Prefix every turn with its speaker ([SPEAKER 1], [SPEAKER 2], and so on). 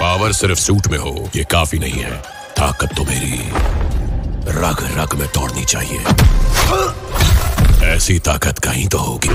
[SPEAKER 1] Power सिर्फ़ suit में हो, ये काफ़ी नहीं है। ताकत तो मेरी। रग रग में तोड़नी चाहिए। ऐसी ताकत कहीं तो होगी।